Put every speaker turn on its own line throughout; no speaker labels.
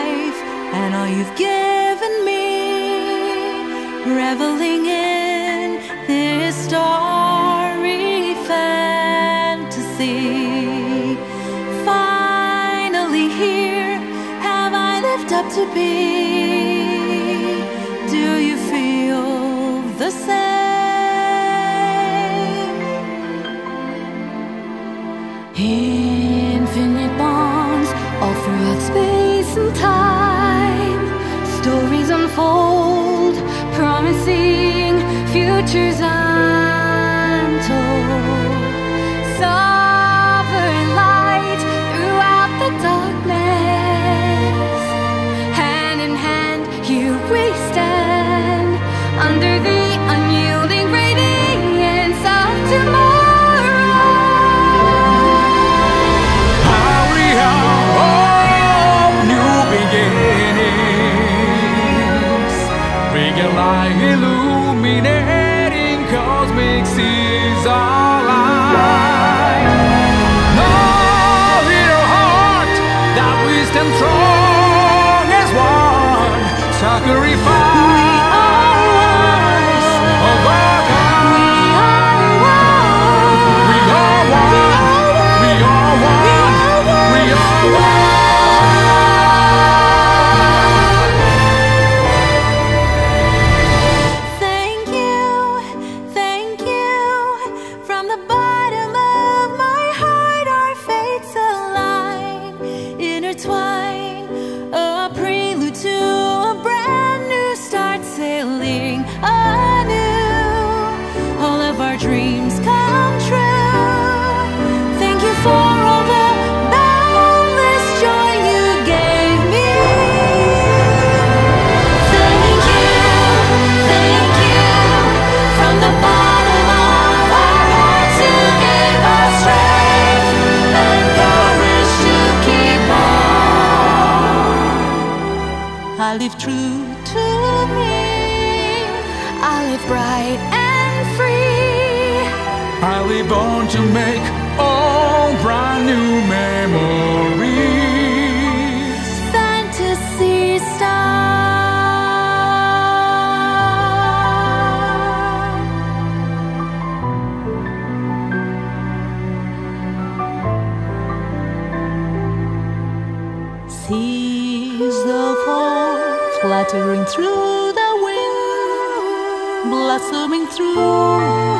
life and all you've given me, reveling in this starry fantasy. Finally, here have I lived up to be. Do you feel the same? Here live true to me. I live bright and free.
I live born to make
fluttering through the wind, blossoming through.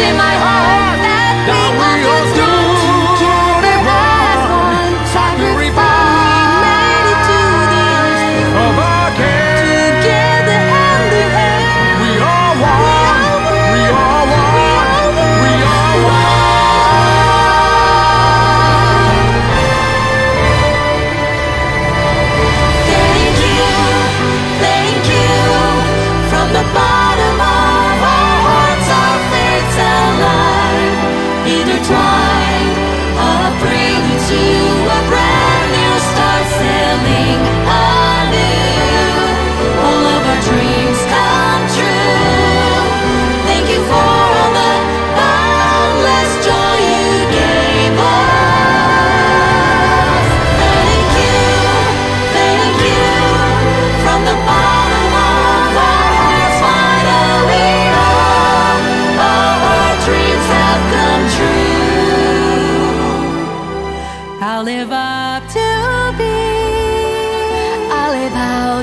in my heart.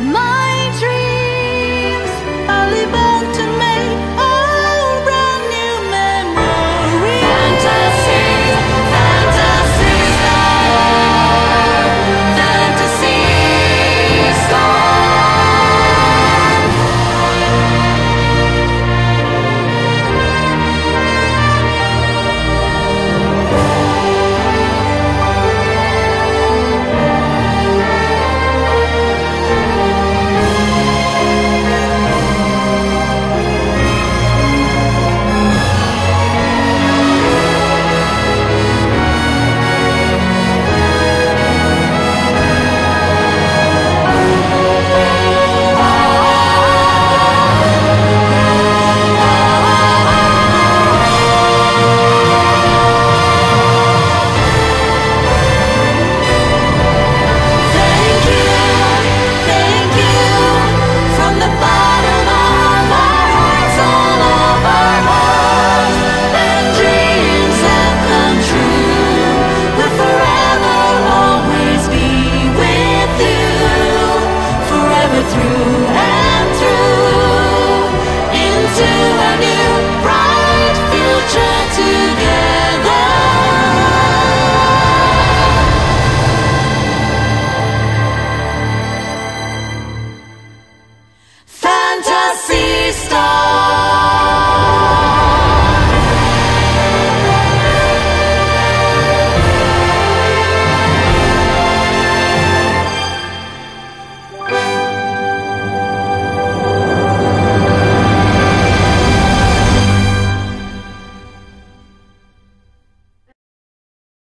my you.